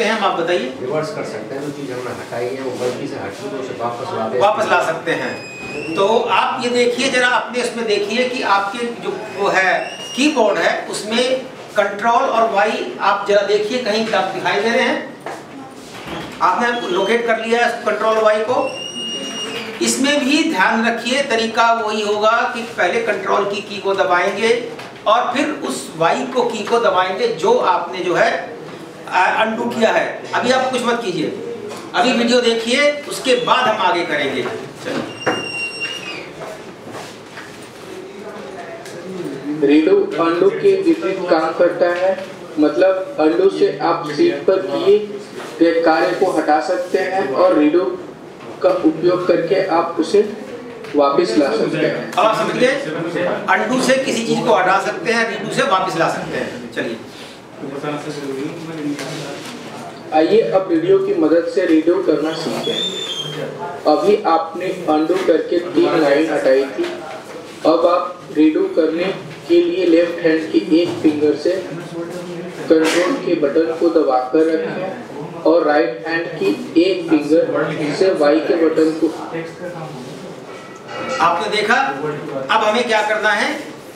सकते हैं हम आप बताइए। रिवर्स कर सकते हैं जो चीज़ हमने हटाई है वो गलती से हट तो उसे वापस ला दे। वापस ला सकते हैं। तो आप ये देखिए जरा अपने इसमें देखिए कि आपके जो वो है कीबोर्ड है उसमें कंट्रोल और वाई आप जरा देखिए कहीं आप दिखाई दे रहे हैं। आपने लोकेट कर लिया है कंट्रोल वाई को। इसमें भी ध्यान रखिए तरीका वही होगा कि पहले कंट्रोल की की को दबाएँगे और फिर उस वाई को की को दबाएँगे जो आपने जो है अंडू किया है। अभी आप कुछ मत कीजिए। अभी वीडियो देखिए उसके बाद हम आगे करेंगे। रीडू अंडू के विपरीत काम करता है। मतलब अंडू से आप सीट पर किए गए कार्य को हटा सकते हैं और रेडो का उपयोग करके आप उसे वापस ला सकते हैं। आप समझ गए अंडू से किसी चीज़ को हटा सकते हैं रीडू से वापस ला सकते हैं। चलिए। आइए अब वीडियो की मदद से रीडू करना सीखें अभी आपने अंडू करके तीन लाइन हटाई थी। अब आप रीडू करने के लिए लेफ़्ट हैंड की एक फिंगर से कंट्रोल के बटन को दबाकर रखें और राइट हैंड की एक फिंगर से वाई के बटन को आपने देखा? अब हमें क्या करना है?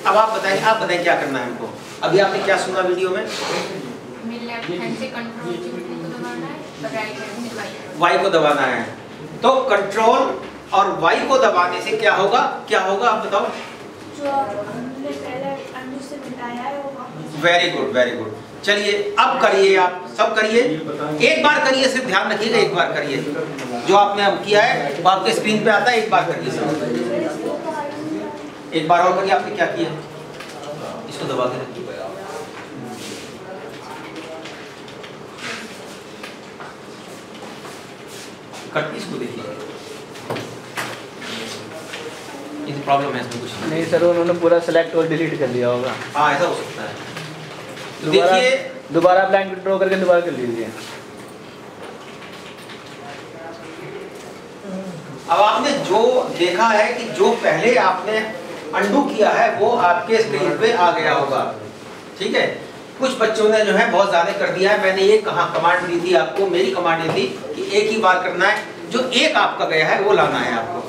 अब आप बताएँ आप बताएँ क्या करना है हमको? अभी आपने क्या सुना वीडियो में? है वाई को दबाना है। तो कंट्रोल और वाई को दबाने से क्या होगा? क्या होगा आप बताओ। जो हमने पहले अंडू से मिटाया है वो वापस वेरी गुड वेरी गुड चलिए अब करिए आप सब करिए। एक बार करिए सिर्फ़ ध्यान रखिएगा एक बार करिए। जो आपने अब किया है वो आपके स्क्रीन पे आता है एक बार करिए। सब एक बार और करिए आपने क्या किया? इसको दबा के रखिए कट इसको देखिए। प्रॉब्लम है इसमें कुछ नहीं सर उन्होंने पूरा सेलेक्ट और डिलीट कर लिया होगा। हाँ ऐसा हो सकता है। तो दोबारा देखिए दोबारा ब्लैंक ड्रॉ करके दोबारा कर लीजिए। अब आपने जो देखा है कि जो पहले आपने अंडू किया है, वो आपके स्क्रीन पे आ गया होगा। ठीक है? कुछ बच्चों ने जो है बहुत ज़्यादा कर दिया है। मैंने ये कहा कमांड दी थी आपको, मेरी कमांड ये थी कि एक ही बार करना है। जो एक आपका गया है, वो लाना है आपको।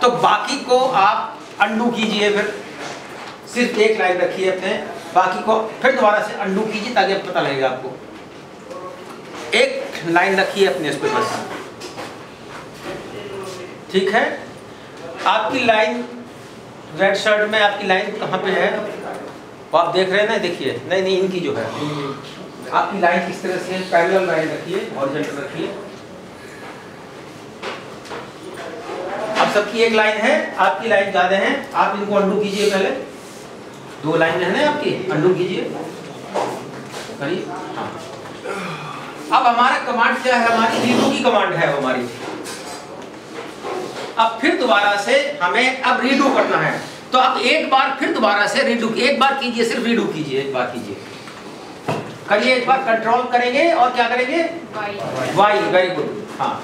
तो बाकी को आप अंडू कीजिए फिर। सिर्फ़ एक लाइन रखिए अपने। बाकी को फिर दोबारा से अंडू कीजिए ताकि पता लगेगा आपको। एक लाइन रखिए अपने इस पे बस। ठीक है? आपकी लाइन रेड शर्ट में आपकी लाइन कहाँ पे है? वो आप देख रहे हैं ना? देखिए। नहीं नहीं, इनकी जो है। आपकी लाइन किस तरह से पैरेलल लाइन रखिए हॉरिजॉन्टल रखिए। अब सबकी एक लाइन है, आपकी लाइन ज़्यादा है। आप इनको अंडू कीजिए पहले। दो लाइन है ना आपकी अंडू कीजिए। करिए। हाँ। अब हमारा कमांड क्या है? हमारी रीडू की कमांड है, हमारी। अब फिर दोबारा से हमें अब रीडू करना है। तो अब एक बार फिर दोबारा से रीडू एक बार कीजिए सिर्फ़ रीडू कीजिए एक बार कीजिए। करिए एक बार कंट्रोल करेंगे और क्या करेंगे? वाई वाई वेरी गुड हाँ।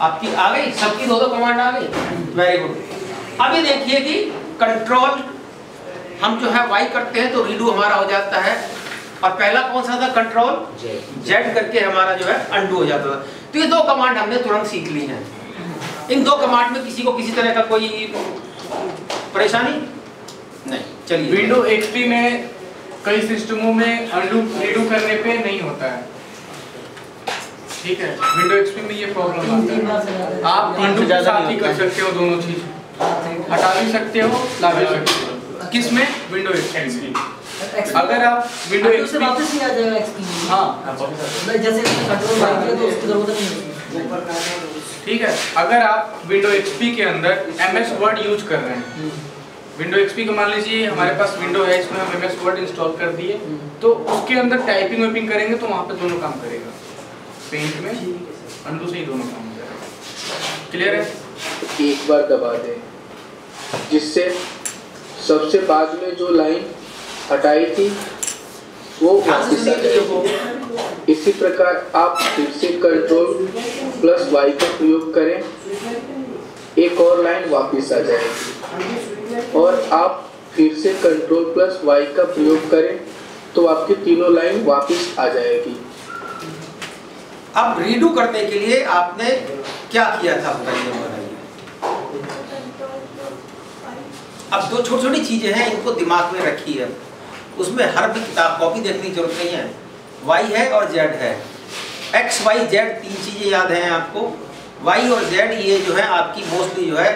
आपकी आ गई? सबकी दो दो कमांड आ गई? वेरी गुड अभी देखिए कि कंट्रोल हम जो है वाई करते हैं तो रीडू हमारा हो जाता है। और पहला कौन सा था? कंट्रोल जेड करके हमारा जो है अंडू हो जाता था। तो ये दो कमांड हमने तुरंत सीख ली हैं। इन दो कमांड में किसी को किसी तरह का कोई परेशानी? नहीं चलिए। विंडो एक्सपी में कई सिस्टमों में अनडू रीडू करने पे नहीं होता है। ठीक है विंडो एक्सपी में ये प्रॉब्लम आता है। आप अनडू के साथ ही कर सकते हो दोनों चीज़। हटा भी सकते हो ला भी सकते हो। किसमें। विंडो एक्सपी में। अगर आप विंडो एक्सपी वापस नहीं आ जाएगा एक्सपी हाँ। जैसे कंट्रोल किया तो उसकी ज़रूरत नहीं होती। ठीक है? अगर आप विंडो एक्सपी के अंदर एम एस वर्ड यूज़ कर रहे हैं विंडो एक्सपी का मान लीजिए हमारे पास विंडो है इसमें हम एम एस वर्ड इंस्टॉल कर दिए तो उसके अंदर टाइपिंग वाइपिंग करेंगे तो वहाँ पे दोनों काम करेगा। पेंट में अंडू से ही दोनों काम करेगा क्लियर है? एक बार दबा दें जिससे सबसे बाद में जो लाइन हटाई थी वो वापस आ जाएगी। इसी प्रकार आप फिर से कंट्रोल प्लस वाई का प्रयोग करें। एक और लाइन वापस आ जाएगी और आप फिर से कंट्रोल प्लस वाई का प्रयोग करें तो आपकी तीनों लाइन वापस आ जाएगी। अब रीडू करने के लिए आपने क्या किया था बताइए अब दो छोटी छोटी चीज़ें हैं, इनको दिमाग में रखिए। उसमें हर भी किताब कॉपी देखने की ज़रूरत नहीं है। वाई है और जेड है। एक्स वाई जेड तीन चीज़ें याद हैं आपको। वाई और जेड ये जो है आपकी मोस्टली जो है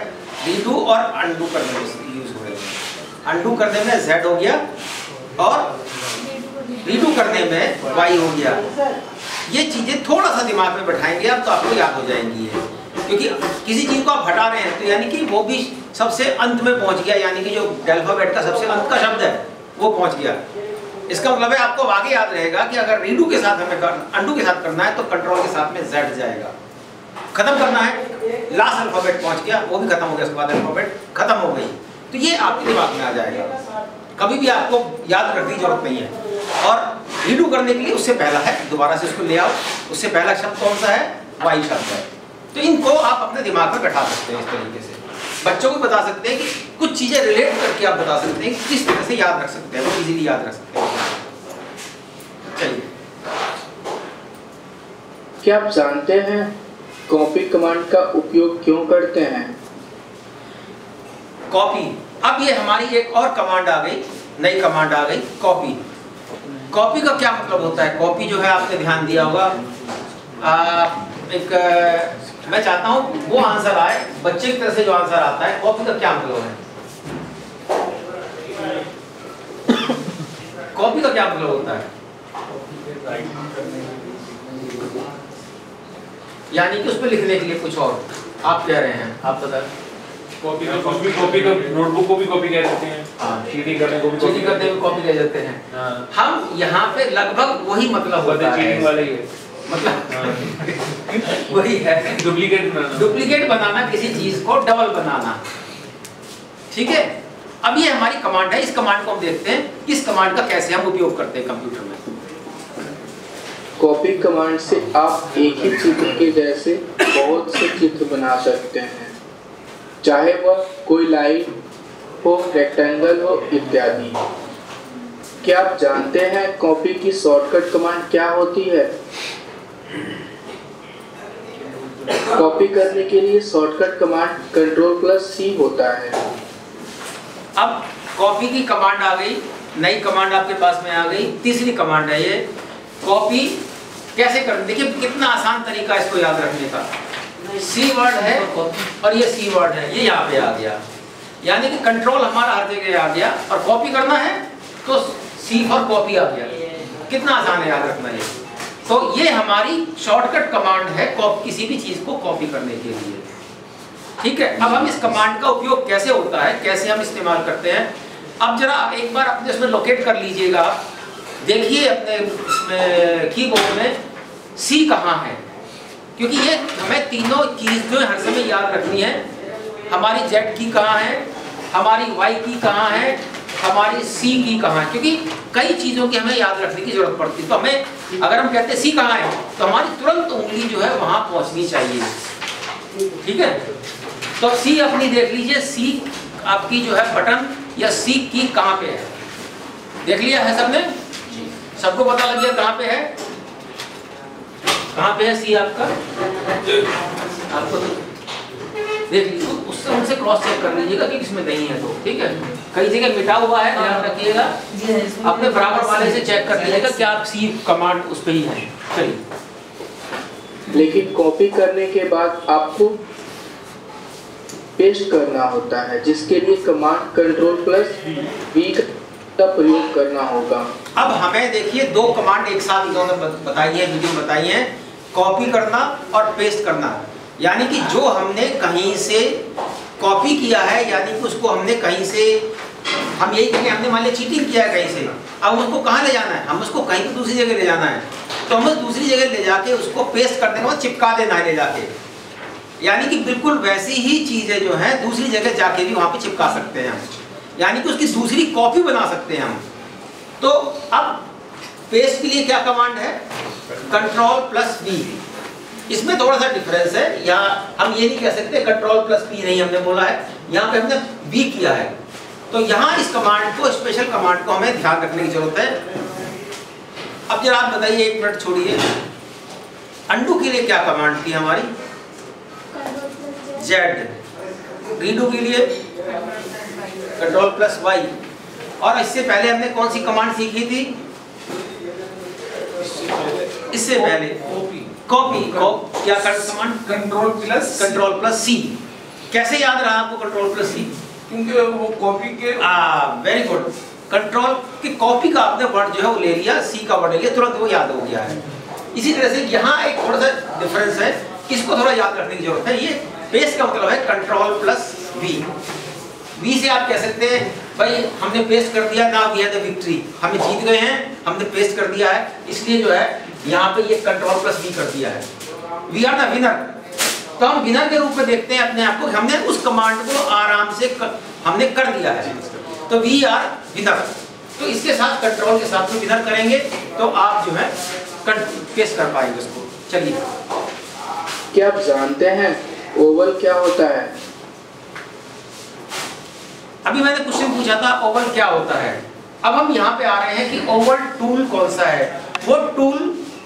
रीडू और अंडू करने में यूज़ हो रहे हैं। अंडू करने में जेड हो गया और रीडू करने में वाई हो गया। ये चीज़ें थोड़ा सा दिमाग में बैठाएँगे आप तो आपको याद हो जाएँगी ये। क्योंकि किसी चीज़ को आप हटा रहे हैं तो यानी कि वो भी सबसे अंत में पहुँच गया, यानी कि जो अल्फ़ाबेट का सबसे अंत का शब्द है, वो पहुँच गया। इसका मतलब है आपको आगे याद रहेगा कि अगर रीडू के साथ हमें कर, अंडू के साथ करना है तो कंट्रोल के साथ में जेड जाएगा। खत्म करना है। लास्ट अल्फ़ाबेट पहुँच गया वो भी खत्म हो गया उसके बाद अल्फ़ाबेट खत्म हो गई। तो ये आपके दिमाग में आ जाएगा। कभी भी आपको याद रखने की ज़रूरत नहीं है। और रीडू करने के लिए उससे पहला है दोबारा से उसको ले आओ। उससे पहला शब्द कौन सा है? वाई शब्द है। तो इनको आप अपने दिमाग में बैठा सकते हैं इस तरीके से। बच्चों को बता सकते हैं कि कुछ चीज़ें रिलेट करके आप बता सकते हैं किस तरह से याद रख सकते हैं वो इजीली याद रख सकते हैं। चलिए क्या आप जानते हैं कॉपी कमांड का उपयोग क्यों करते हैं? कॉपी अब ये हमारी एक और कमांड आ गई, नई कमांड आ गई कॉपी कॉपी का क्या मतलब होता है? कॉपी जो है, आपने ध्यान दिया होगा। एक, मैं चाहता हूँ वो आंसर आए, बच्चे की तरह से जो आंसर आता है कॉपी का क्या मतलब है? कॉपी का क्या मतलब होता है? यानी कि उस पर लिखने के लिए कुछ और आप कह रहे हैं आप बता। कॉपी का कुछ भी कॉपी का नोटबुक को भी कॉपी कह सकते हैं हाँ। चीटिंग करने को भी चीटिंग करने में कॉपी जाते हैं। हाँ। हम यहाँ पे लगभग वही मतलब होता है। चीटिंग वाला ही मतलब वही है। डुप्लीकेट बनाना। डुप्लीकेट बनाना किसी चीज़ को डबल बनाना। ठीक है? अब ये हमारी कमांड है इस कमांड को हम देखते हैं इस कमांड का कैसे हम उपयोग करते हैं कंप्यूटर में। कॉपी कमांड से आप एक ही चित्र के जैसे बहुत से चित्र बना सकते हैं। चाहे वह कोई लाइन हो रेक्टेंगल हो, इत्यादि। क्या आप जानते हैं कॉपी की शॉर्टकट कमांड क्या होती है? कॉपी करने के लिए shortcut command control plus C होता है। अब कॉपी की कमांड आ गई, नई कमांड आपके पास में आ गई, तीसरी कमांड है ये। कॉपी कैसे कर देखिए, कितना आसान तरीका इसको याद रखने का। सी वर्ड है और ये सी वर्ड है। ये यहाँ पे आ गया। यानी कि कंट्रोल हमारा हर जगह आ गया और कॉपी करना है तो सी और कॉपी आ गया। कितना आसान है याद रखना ये। तो ये हमारी शॉर्टकट कमांड है किसी भी चीज़ को कॉपी करने के लिए। ठीक है? अब हम इस कमांड का उपयोग कैसे होता है, कैसे हम इस्तेमाल करते हैं? अब जरा एक बार अपने उसमें लोकेट कर लीजिएगा देखिए अपने कीबोर्ड में सी कहाँ है। क्योंकि ये हमें तीनों चीज़ जो हर समय याद रखनी है। हमारी जेड की कहाँ है? हमारी वाई की कहाँ है? हमारी सी की कहाँ है? क्योंकि कई चीज़ों की हमें याद रखने की ज़रूरत पड़ती है। तो हमें, अगर हम कहते हैं सी कहाँ है तो हमारी तुरंत उंगली जो है वहाँ पहुँचनी चाहिए। ठीक है? तो सी अपनी देख लीजिए। सी आपकी जो है बटन या सी की कहाँ पे है? देख लिया है सबने? सबको पता लग गया कहाँ पे है? कहाँ पे है सी आपका? आपको तो देख लीजिए उससे उनसे क्रॉस चेक कर लीजिएगा कि इसमें नहीं है तो ठीक है? कई जगह मिटा हुआ है? ध्यान रखिएगा। अपने बराबर वाले से चेक कर लीजिएगा क्या आप सी कमांड उस पर ही है। चलिए। लेकिन कॉपी करने के बाद आपको पेस्ट करना होता है जिसके लिए कमांड कंट्रोल प्लस वी का प्रयोग करना होगा। अब हमें देखिए, दो कमांड एक साथ इन्होंने बताई है वीडियो बताई है कॉपी करना और पेस्ट करना। यानी कि जो हमने कहीं से कॉपी किया है, यानी कि उसको हमने कहीं से, हम यही कहेंगे, हमने मान लिया चीटिंग किया है कहीं से। अब उसको कहाँ ले जाना है? हम उसको कहीं पे दूसरी जगह ले जाना है। तो हम दूसरी जगह ले जाके उसको पेस्ट करने के बाद चिपका देना है ले जाके। यानी कि बिल्कुल वैसी ही चीज़ें जो हैं, दूसरी जगह जाके भी वहाँ पे चिपका सकते हैं हम। यानी कि उसकी दूसरी कॉपी बना सकते हैं हम। तो अब पेस्ट के लिए क्या कमांड है? कंट्रोल प्लस बी इसमें थोड़ा सा डिफरेंस है। यहाँ हम ये नहीं कह सकते कंट्रोल प्लस बी नहीं हमने बोला है। यहाँ पे हमने बी किया है। तो यहाँ इस कमांड को स्पेशल कमांड को हमें ध्यान रखने की ज़रूरत है। अब जरा आप बताइए, एक मिनट छोड़िए। अंडू के लिए क्या कमांड थी हमारी? जेड रीडू के लिए? कंट्रोल प्लस वाई और इससे पहले हमने कौन सी कमांड सीखी थी? इससे पहले कॉपी कॉपी क्या command control plus control plus C कैसे याद रहा आपको कंट्रोल प्लस सी क्योंकि वो कॉपी के वेरी गुड कंट्रोल की कॉपी का आपने वर्ड जो है वो ले लिया सी का वर्ड ले लिया तुरंत वो याद हो गया है। इसी तरह से यहाँ एक थोड़ा सा डिफरेंस है। इसको थोड़ा याद रखने की ज़रूरत है। ये पेस्ट का मतलब है कंट्रोल प्लस वी वी से आप कह सकते हैं भाई हमने पेस्ट कर दिया ना वी हैव द विक्ट्री हम जीत गए हैं हमने पेस्ट कर दिया है इसलिए जो है यहाँ पे ये कंट्रोल प्लस वी कर दिया है। वी आर द विनर तो हम विनर के रूप में देखते हैं अपने आप को हमने उस कमांड को आराम से कर, हमने कर दिया है। तो वी आर विनर तो इसके साथ कंट्रोल के साथ में विनर करेंगे तो आप जो है पेश कर पाएँगे उसको। चलिए। क्या आप जानते हैं ओवल क्या होता है? अभी मैंने क्वेश्चन पूछा था ओवल क्या होता है? अब हम यहाँ पे आ रहे हैं कि ओवल टूल कौन सा है? वो टूल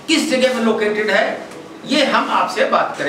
किस जगह पे लोकेटेड है? ये हम आपसे बात करेंगे।